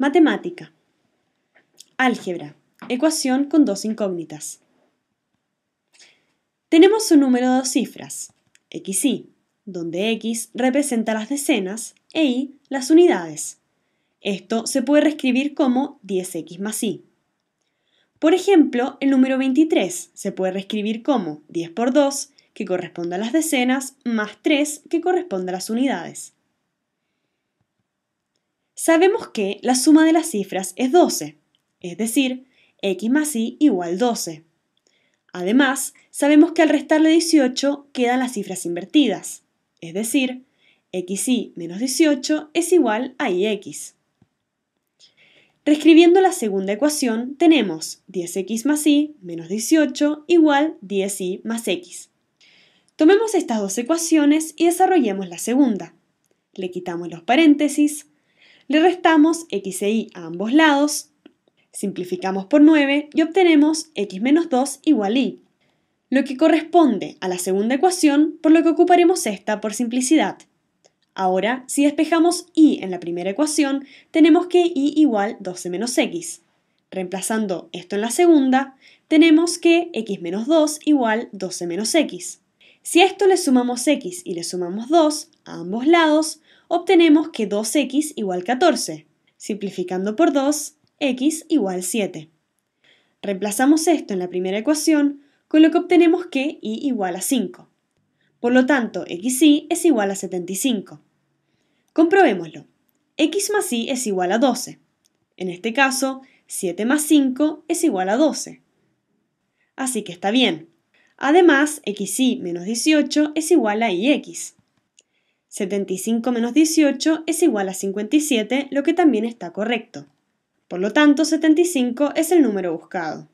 Matemática. Álgebra. Ecuación con dos incógnitas. Tenemos un número de dos cifras, x y, donde x representa las decenas e y las unidades. Esto se puede reescribir como 10x más y. Por ejemplo, el número 23 se puede reescribir como 10 por 2, que corresponde a las decenas, más 3, que corresponde a las unidades. Sabemos que la suma de las cifras es 12, es decir, x más y igual 12. Además, sabemos que al restarle 18 quedan las cifras invertidas, es decir, xy menos 18 es igual a ix. Reescribiendo la segunda ecuación, tenemos 10x más y menos 18 igual 10y más x. Tomemos estas dos ecuaciones y desarrollemos la segunda. Le quitamos los paréntesis, le restamos x e y a ambos lados, simplificamos por 9 y obtenemos x menos 2 igual y, lo que corresponde a la segunda ecuación, por lo que ocuparemos esta por simplicidad. Ahora, si despejamos y en la primera ecuación, tenemos que y igual 12 menos x. Reemplazando esto en la segunda, tenemos que x menos 2 igual 12 menos x. Si a esto le sumamos x y le sumamos 2 a ambos lados, obtenemos que 2x igual 14. Simplificando por 2, x igual 7. Reemplazamos esto en la primera ecuación, con lo que obtenemos que y igual a 5. Por lo tanto, xy es igual a 75. Comprobémoslo. x más y es igual a 12. En este caso, 7 más 5 es igual a 12. Así que está bien. Además, xy menos 18 es igual a ix. 75 menos 18 es igual a 57, lo que también está correcto. Por lo tanto, 75 es el número buscado.